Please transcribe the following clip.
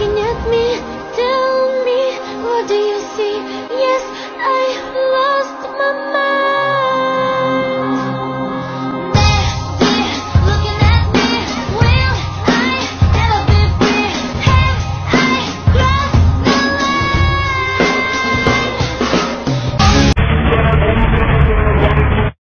looking at me